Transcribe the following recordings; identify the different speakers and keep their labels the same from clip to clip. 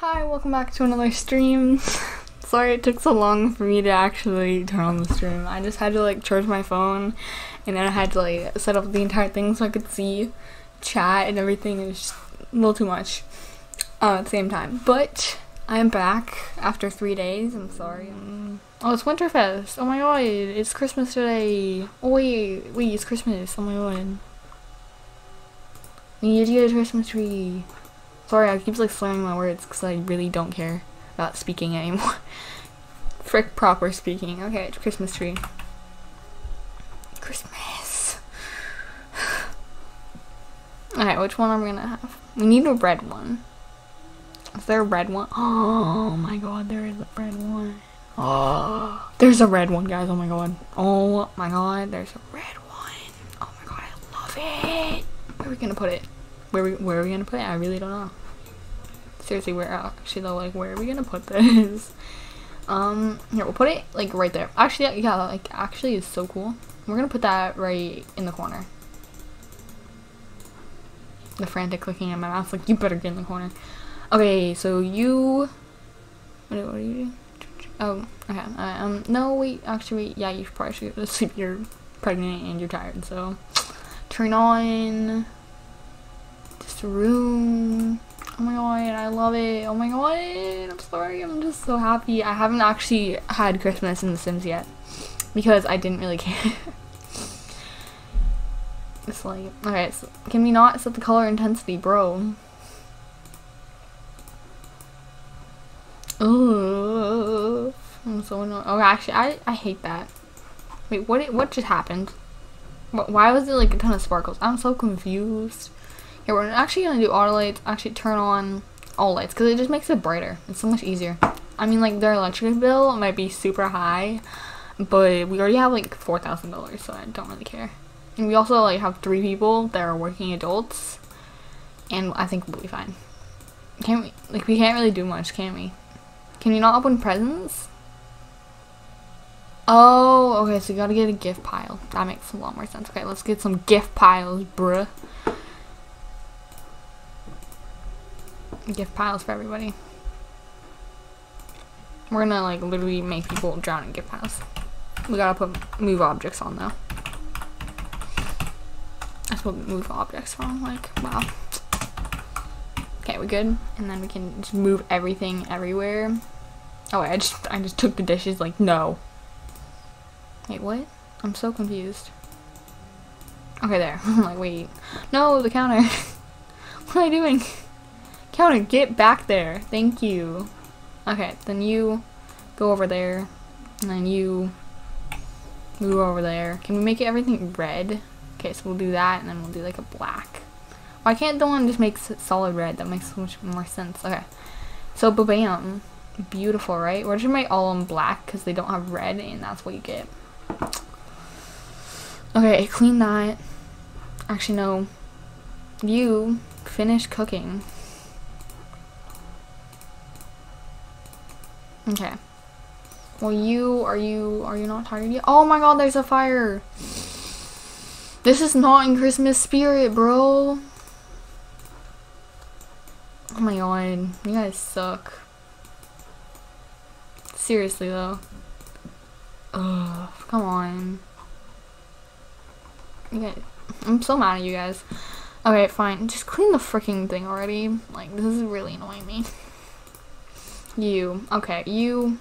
Speaker 1: Hi, welcome back to another stream. Sorry it took so long for me to actually turn on the stream. I just had to like charge my phone and then I had to like set up the entire thing so I could see chat and everything. It was just a little too much uh, at the same time. But I am back after three days. I'm sorry. Um, oh, it's Winterfest. Oh my god, it's Christmas today. Oh wait, wait, it's Christmas. Oh my god. We need to get a Christmas tree. Sorry, I keep like slurring my words because I really don't care about speaking anymore. Frick proper speaking. Okay, it's Christmas tree. Christmas. Alright, which one are we gonna have? We need a red one. Is there a red one? Oh my god, there is a red one. Oh, there's a red one, guys. Oh my god. Oh my god, there's a red one. Oh my god, I love it. Where are we gonna put it? Where we where are we gonna put it? I really don't know. Seriously, where actually though, like where are we gonna put this? Um, here we'll put it like right there. Actually, yeah, like actually is so cool. We're gonna put that right in the corner. The frantic clicking at my mouse, like you better get in the corner. Okay, so you. What, are you doing? Oh, okay. Uh, um, no, wait. Actually, yeah, you probably should go to sleep. You're pregnant and you're tired, so turn on room. Oh my god, I love it. Oh my god, I'm sorry. I'm just so happy. I haven't actually had Christmas in The Sims yet because I didn't really care. it's like, okay, so can we not set the color intensity, bro? Oh, I'm so annoyed. Oh, actually, I, I hate that. Wait, what what just happened? Why was it like a ton of sparkles? I'm so confused. Here, we're actually going to do auto lights. Actually, turn on all lights because it just makes it brighter. It's so much easier. I mean, like, their electric bill might be super high, but we already have like $4,000, so I don't really care. And we also like have three people that are working adults, and I think we'll be fine. Can't we? Like, we can't really do much, can we? Can we not open presents? Oh, okay, so you gotta get a gift pile. That makes a lot more sense. Okay, let's get some gift piles, bruh. Gift piles for everybody. We're gonna, like, literally make people drown in gift piles. We gotta put move objects on, though. That's what move objects from. Like, wow. Okay, we're good? And then we can just move everything everywhere. Oh wait, I just I just took the dishes like no. Wait, what? I'm so confused. Okay, there. I'm like, wait. No, the counter. what am I doing? Counter, get back there. Thank you. Okay, then you go over there. And then you move over there. Can we make everything red? Okay, so we'll do that and then we'll do like a black. Why can't the one just make solid red? That makes so much more sense. Okay. So, bam. Beautiful, right? We're just make all them black because they don't have red and that's what you get. Okay, clean that. Actually, no. You finish cooking. Okay. Well, you, are you, are you not tired yet? Oh my god, there's a fire! This is not in Christmas spirit, bro. Oh my god, you guys suck. Seriously though. Ugh, come on. Guys, I'm so mad at you guys. Okay, fine. Just clean the freaking thing already. Like, this is really annoying me. You. Okay, you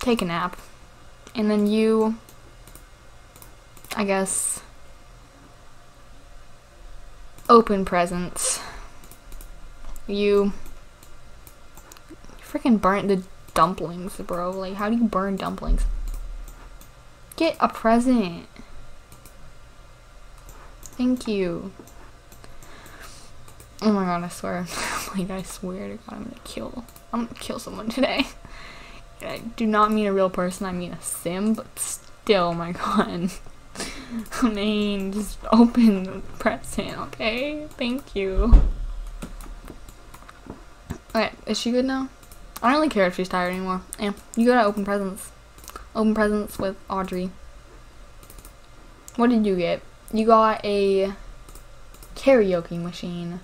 Speaker 1: take a nap. And then you, I guess, open presents. You freaking burnt the dumplings, bro. Like, how do you burn dumplings? Get a present. Thank you. Oh my god, I swear. like, I swear to god, I'm gonna kill. I'm gonna kill someone today. I do not mean a real person, I mean a sim, but still, my god. I mean, just open the present, okay? Thank you. Okay, is she good now? I don't really care if she's tired anymore. Yeah, you gotta open presents. Open presents with Audrey. What did you get? You got a karaoke machine.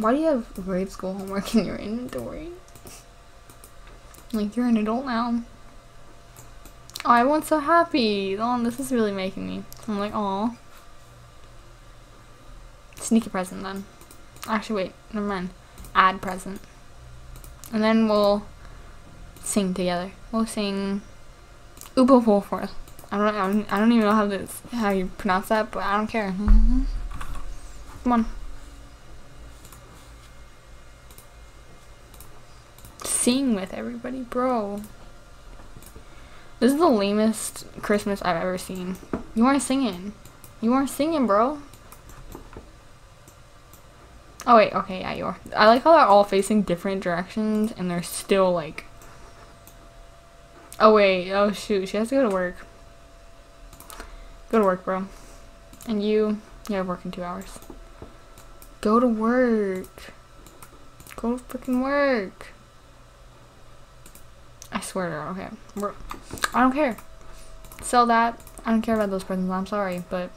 Speaker 1: Why do you have grade school homework in your inventory? Like, you're an adult now. Oh, everyone's so happy. Oh, this is really making me. I'm like, oh. Sneaky present then. Actually, wait, never mind. Add present. And then we'll sing together. We'll sing Ubo Forth. I don't, I don't, I don't even know how to how you pronounce that, but I don't care. Come on. Sing with everybody, bro. This is the lamest Christmas I've ever seen. You aren't singing. You aren't singing, bro. Oh wait, okay, yeah, you are. I like how they're all facing different directions and they're still like. Oh wait, oh shoot, she has to go to work. Go to work, bro. And you, you have work in two hours. Go to work. Go to freaking work. I swear to God, okay. We're, I don't care. Sell that. I don't care about those presents. I'm sorry, but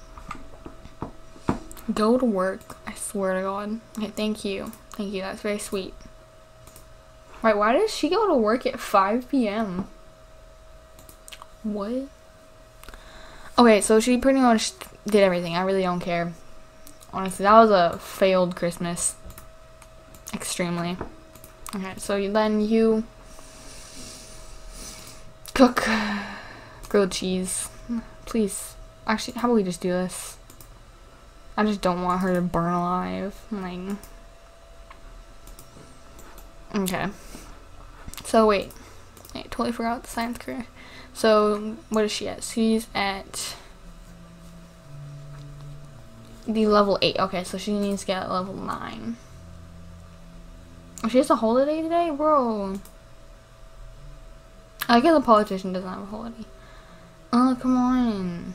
Speaker 1: go to work. I swear to God. Okay, thank you. Thank you. That's very sweet. Right, why does she go to work at 5 p.m.? What? Okay, so she pretty much did everything. I really don't care. Honestly, that was a failed Christmas. Extremely. Okay, so then you cook grilled cheese. Please. Actually, how about we just do this? I just don't want her to burn alive. Like. Okay. So wait. I totally forgot the science career. So what is she at? She's at the level 8. Okay, so she needs to get level 9. Oh, she has a holiday today? Bro. I guess a politician doesn't have a holiday. Oh, come on.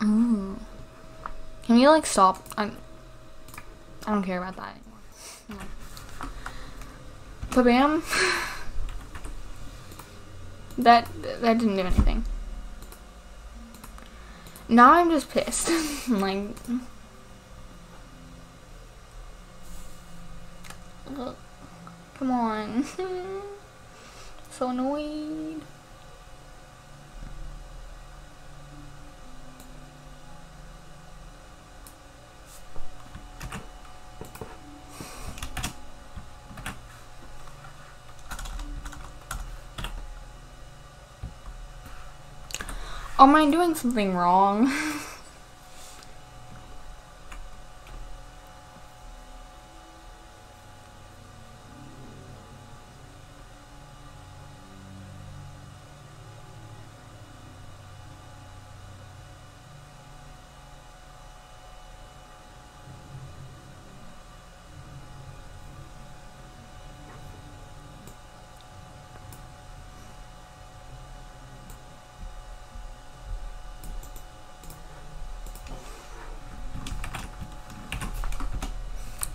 Speaker 1: Oh. Can you, like, stop? I'm, I don't care about that anymore. No. bam. that, that didn't do anything. Now I'm just pissed. like... Come on. so annoyed. Am I doing something wrong?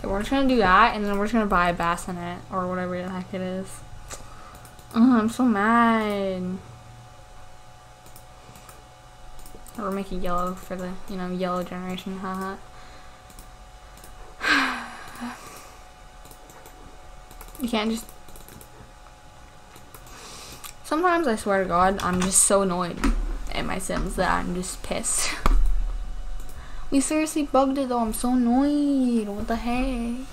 Speaker 1: we're just gonna do that, and then we're just gonna buy a bassinet or whatever the heck it is. I'm so mad. Make it yellow for the, you know, yellow generation, haha. you can't just... Sometimes, I swear to God, I'm just so annoyed at my Sims that I'm just pissed. We seriously bugged it though. I'm so annoyed. What the heck?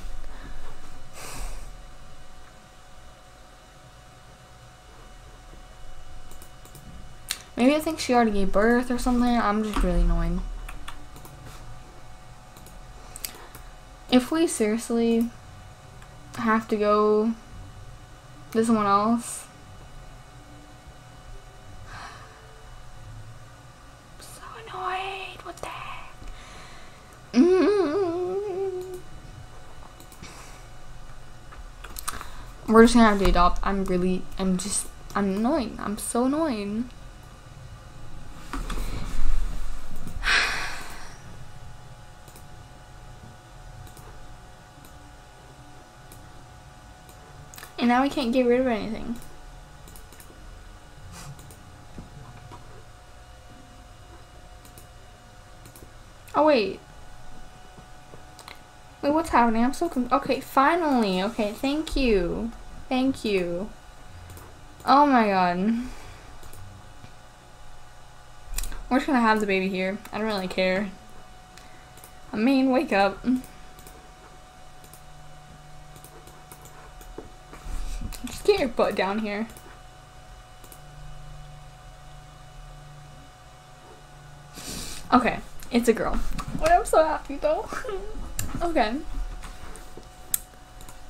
Speaker 1: Maybe I think she already gave birth or something. I'm just really annoyed. If we seriously have to go to someone else, We're just gonna have to adopt. I'm really, I'm just, I'm annoying. I'm so annoying. And now we can't get rid of anything. Oh wait. Wait, what's happening? I'm so con- Okay, finally. Okay, thank you. Thank you. Oh my god. We're just gonna have the baby here. I don't really care. I mean, wake up. Just get your butt down here. Okay, it's a girl. Wait, I'm so happy though. okay.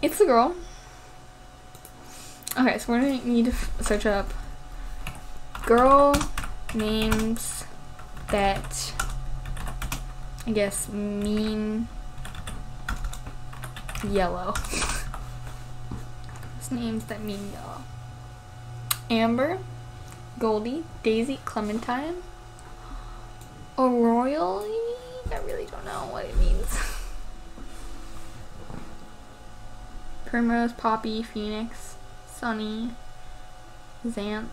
Speaker 1: It's a girl. Okay, so we're gonna need to search up girl names that I guess mean yellow. It's names that mean yellow. Amber, Goldie, Daisy, Clementine, Aurora. I really don't know what it means. Primrose, Poppy, Phoenix, Sunny, Xanth.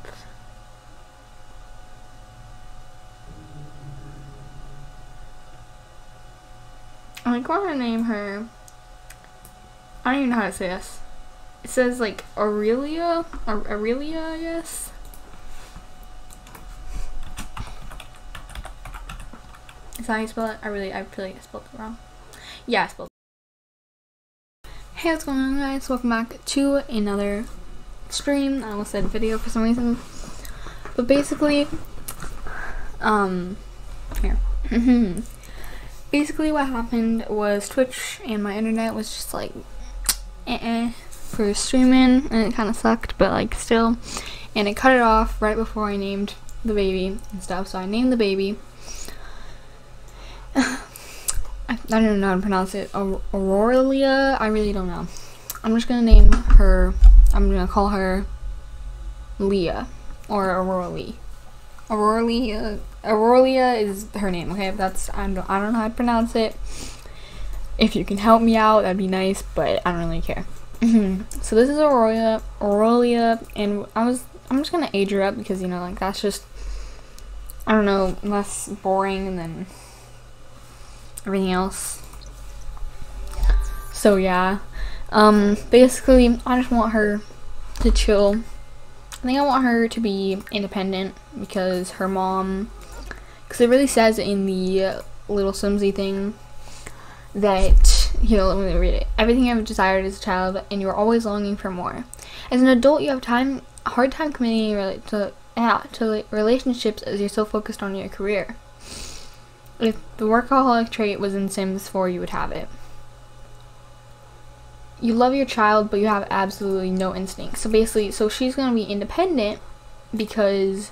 Speaker 1: I like want to name her. I don't even know how to say this. It says like Aurelia, Aurelia, yes. Is that how you spell it? I really, I I spelled it wrong. Yeah, I spelled. It. Hey, what's going on, guys? Welcome back to another stream. I almost said video for some reason, but basically, um, here. basically what happened was Twitch and my internet was just like eh, -eh for streaming and it kind of sucked but like still. And it cut it off right before I named the baby and stuff so I named the baby. I, don't even know how to pronounce it. Aurelia? I really don't know. I'm just gonna name her I'm gonna call her Leah or Aurelia Aurelia uh, Aurelia is her name, okay? That's I don't I don't know how to pronounce it. If you can help me out, that'd be nice, but I don't really care. so this is Aurelia, and I was I'm just gonna age her up because you know like that's just I don't know less boring than everything else. So yeah, um, basically I just want her to chill. I think I want her to be independent because her mom because it really says in the little Simsy thing that, you know, let me read it. Everything I've desired as a child, and you are always longing for more. As an adult, you have time, a hard time committing to, yeah, to relationships as you're so focused on your career. If the workaholic trait was in Sims 4, you would have it. You love your child, but you have absolutely no instinct. So basically, so she's going to be independent because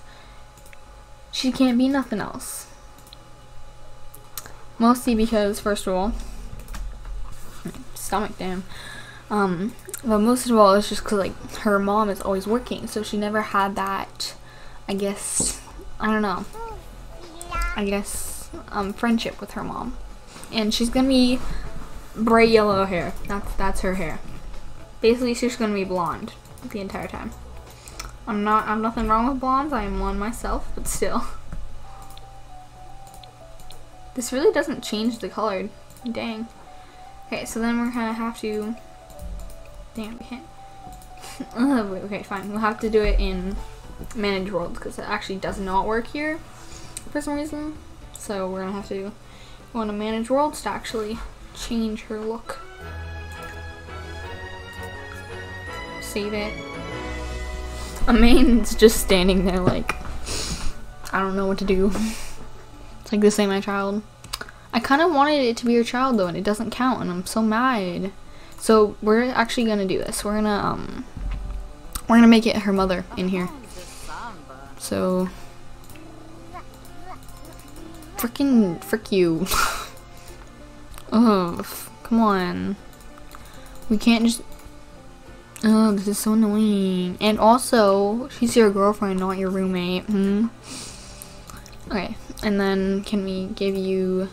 Speaker 1: she can't be nothing else. Mostly because, first of all, stomach damn. Um, but most of all, it's just because like her mom is always working, so she never had that. I guess I don't know. I guess um, friendship with her mom, and she's gonna be bright yellow hair. That's that's her hair. Basically, she's gonna be blonde the entire time. I'm not, I'm nothing wrong with blondes, I am one myself, but still. This really doesn't change the color. Dang. Okay, so then we're gonna have to, damn, we can't. okay, fine, we'll have to do it in manage worlds because it actually does not work here for some reason. So we're gonna have to go into manage worlds to actually change her look. Save it. Imane's just standing there like, I don't know what to do. It's like this ain't my child. I kind of wanted it to be your child though, and it doesn't count, and I'm so mad. So we're actually gonna do this. We're gonna um, we're gonna make it her mother in here. So, freaking frick you. Ugh, come on. We can't just Oh, this is so annoying. And also, she's your girlfriend, not your roommate. Hmm. Okay, and then can we give you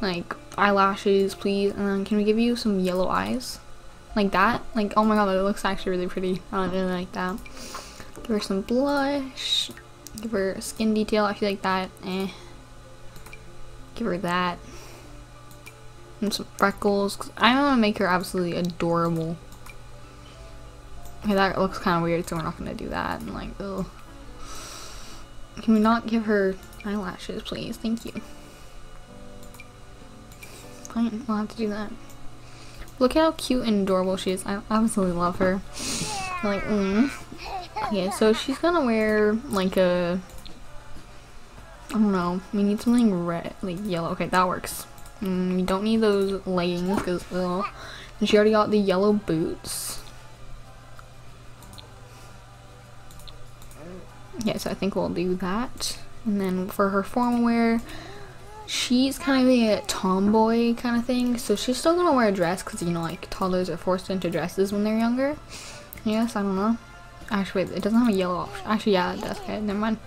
Speaker 1: like eyelashes, please? And then can we give you some yellow eyes? Like that? Like, oh my god, that looks actually really pretty. I really like that. Give her some blush. Give her skin detail. I feel like that. Eh. Give her that. And some freckles. I want to make her absolutely adorable. Okay, that looks kind of weird, so we're not gonna do that. And like, ugh. Can we not give her eyelashes, please? Thank you. Fine, we'll have to do that. Look how cute and adorable she is. I absolutely love her. Like, mm. Yeah, so she's gonna wear like a. I don't know. We need something red, like yellow. Okay, that works. Mm, we don't need those leggings because, and she already got the yellow boots. Yeah, so I think we'll do that. And then for her formal wear, she's kind of a tomboy kind of thing. So she's still gonna wear a dress because, you know, like toddlers are forced into dresses when they're younger. Yes, I don't know. Actually, wait, it doesn't have a yellow option. Actually, yeah, it does. Okay, never mind.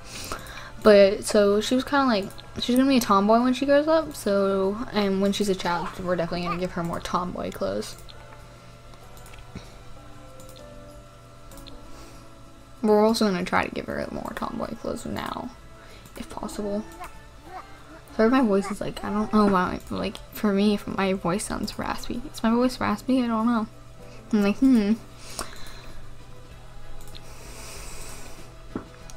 Speaker 1: But so she was kind of like she's gonna be a tomboy when she grows up. So and when she's a child, we're definitely gonna give her more tomboy clothes. We're also gonna try to give her more tomboy clothes now, if possible. Sorry, my voice is like I don't know why. Like for me, my voice sounds raspy. Is my voice raspy? I don't know. I'm like hmm.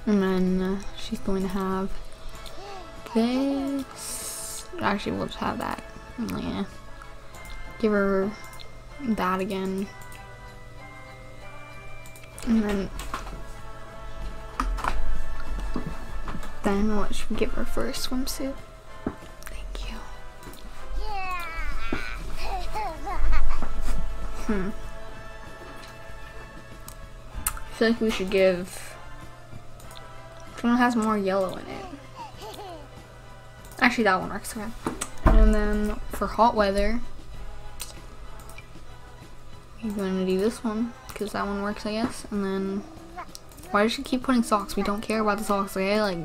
Speaker 1: And then uh, she's going to have this. Actually, we'll just have that. Yeah. Give her that again. And then then what should we give her for a swimsuit? Thank you. Hmm. I feel like we should give one has more yellow in it. Actually, that one works okay. And then for hot weather, you're to do this one because that one works, I guess. And then, why does she keep putting socks? We don't care about the socks, okay? Like,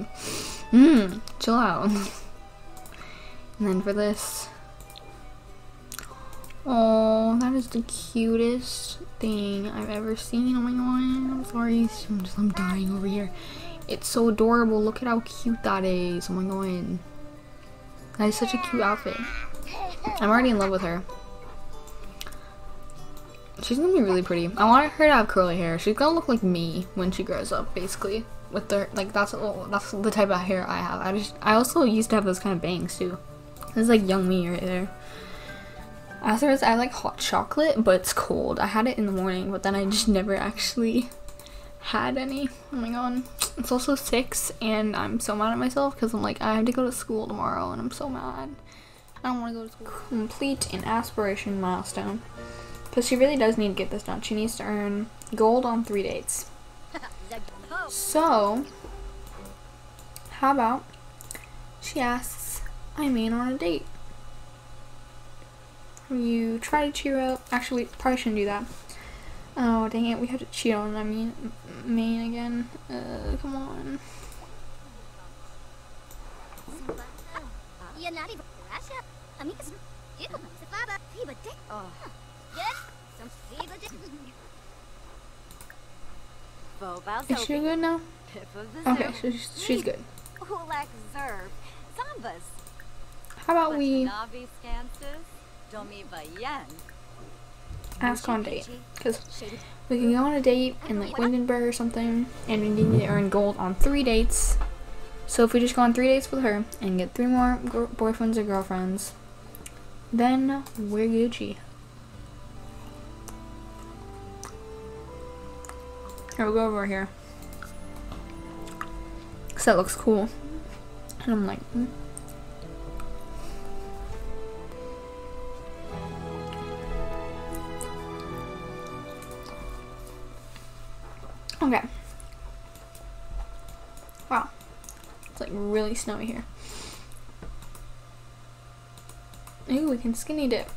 Speaker 1: mmm, chill out. and then for this, oh, that is the cutest thing I've ever seen. Oh my god, I'm sorry, I'm just, I'm dying over here. It's so adorable. Look at how cute that is. Oh my god. That is such a cute outfit. I'm already in love with her. She's gonna be really pretty. I want her to have curly hair. She's gonna look like me when she grows up, basically. With the like, that's oh, that's the type of hair I have. I just I also used to have those kind of bangs too. This is like young me right there. Afterwards, I like hot chocolate, but it's cold. I had it in the morning, but then I just never actually had any. Oh my god. It's also 6 and I'm so mad at myself because I'm like, I have to go to school tomorrow and I'm so mad. I don't want to go to school. Complete an aspiration milestone. Because she really does need to get this done. She needs to earn gold on three dates. So, how about she asks Imane on a date? You try to cheer up. Actually, probably shouldn't do that. Oh, dang it, we have to cheat on, I mean, main again. Uh, come on. Is she good now? Okay, so she's, she's good. How about we ask on date. Because we can go on a date in like Windenburg or something and we need to earn gold on three dates. So if we just go on three dates with her and get three more boyfriends or girlfriends then we're Gucci. Here we'll go over here. Because that looks cool. And I'm like hmm. Really snowy here. Ooh, we can skinny dip.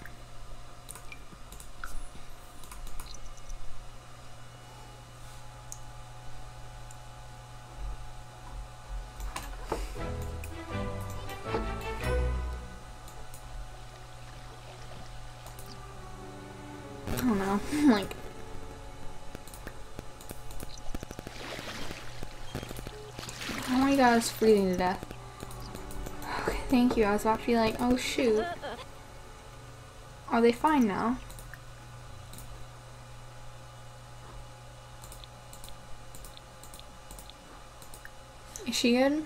Speaker 1: I don't know, like guys freezing to death. Okay, thank you. I was about to be like, oh shoot. Are they fine now? Is she good?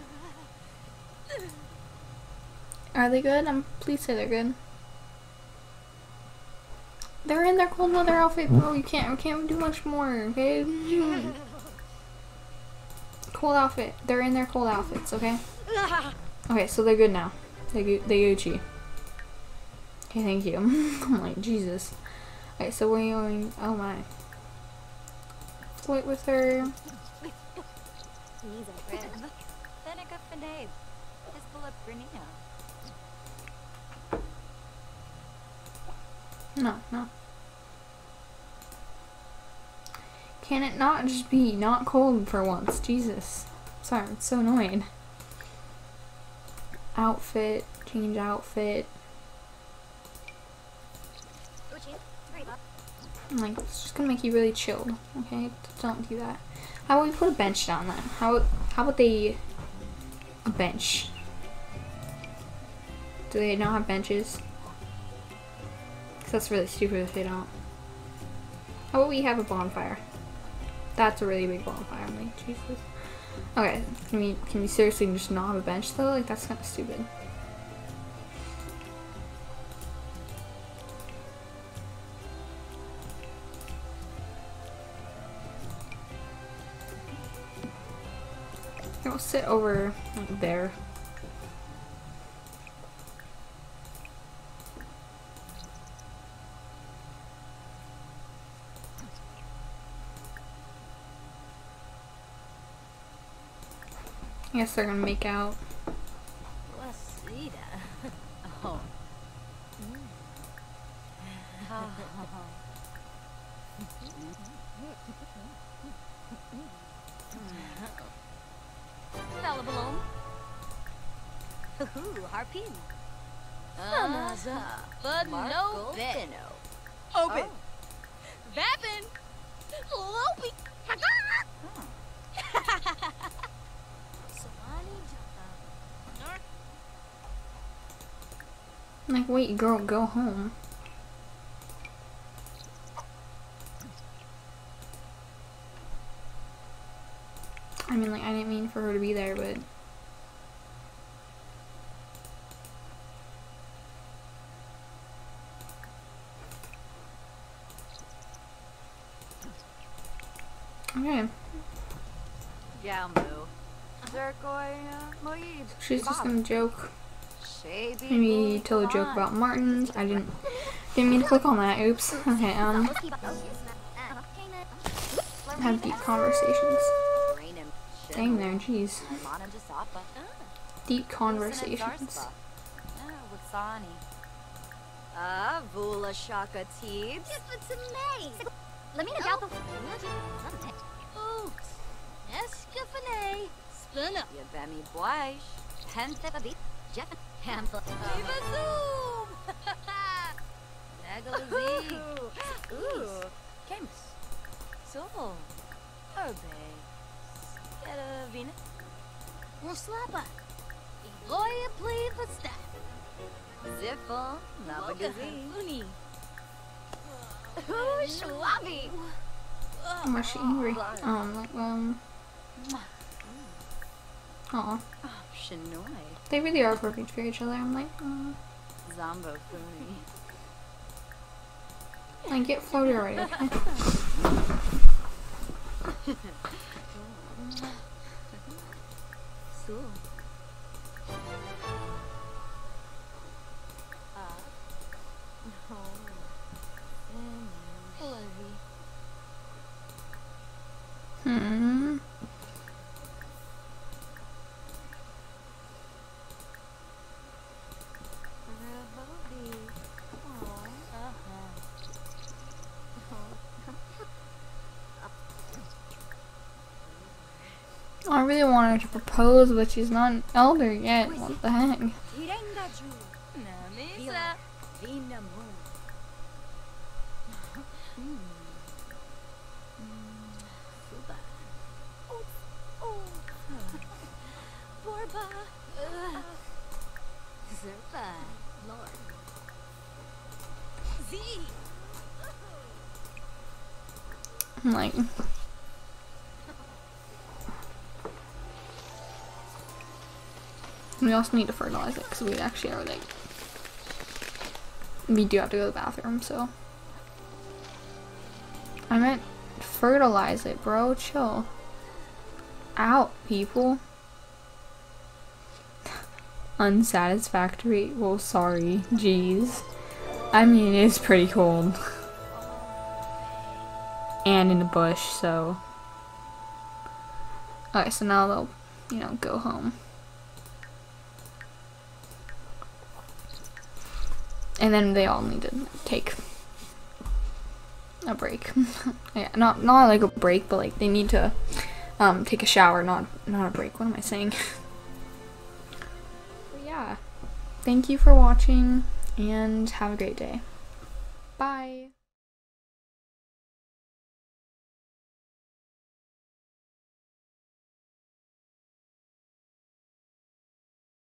Speaker 1: Are they good? I'm please say they're good. They're in their cold weather outfit, bro. You can't we can't do much more, okay? cold outfit. They're in their cold outfits, okay? Okay, so they're good now. They they Gucci. Okay, thank you. I'm like Jesus. Okay, so we're going. Oh my. Flirt with her.
Speaker 2: Seneca Finave. Hezbollah Bernina.
Speaker 1: No, no. Can it not just be not cold for once? Jesus. Sorry, I'm so annoyed. Outfit, change outfit. Like, it's just gonna make you really chilled, okay? Don't do that. How about we put a bench down then? How how about they a bench? Do they not have benches? 'Cause that's really stupid if they don't. How about we have a bonfire? That's a really big bonfire. I'm like, Jesus. Okay, can we can we seriously just not have a bench though? Like that's kind of stupid. I'll sit over there. Guess they're gonna make out.
Speaker 2: Wasida. Oh. Malabalone. Harpin. Samaza. But no Beno. Open. Vapin. Lopi.
Speaker 1: Like, wait, girl, go home. I mean, like, I didn't mean for her to be there, but. Okay,
Speaker 2: Moib.
Speaker 1: she's just gonna joke.
Speaker 2: Shaby.
Speaker 1: Maybe tell a joke about Martins. I didn't didn't mean to click on that. Oops. Okay. Um, have deep conversations. Dang there, jeez. Deep conversations.
Speaker 2: Ah, Vula Shaka Teebs.
Speaker 3: Lamina Galpa. Oops. Escafane. Spinner.
Speaker 2: Yabemi Boish.
Speaker 3: Panthababi. Jeff. Pamphlet.
Speaker 2: Viva Zoom!
Speaker 3: Nagalazi.
Speaker 2: Ooh. Camus. Soul. Urbe. Sketa Venus.
Speaker 3: Roslapa. Eloya plea for staff.
Speaker 2: Ziffle. Nabagazi.
Speaker 3: Uni.
Speaker 2: Ooh, Schwabi.
Speaker 1: Why is she angry? Um, like, um. Aw.
Speaker 2: Oh, Shinoi.
Speaker 1: They really are perfect for each other. I'm like,
Speaker 2: Zombo Funi.
Speaker 1: like get floated already. Okay?
Speaker 2: Sul.
Speaker 1: I really wanted to propose, but she's not an elder yet. What the heck?
Speaker 2: like
Speaker 1: Like, we also need to fertilize it because we actually are like, we do have to go to the bathroom, so. I meant fertilize it, bro. Chill. Out, people. Unsatisfactory. Well, sorry. Jeez. I mean, it's pretty cold. And in the bush, so. Alright, so now they'll, you know, go home. And then they all need to take a break. yeah, not not like a break, but like they need to um take a shower, not not a break. What am I saying? yeah. Thank you for watching and have a great day. Bye.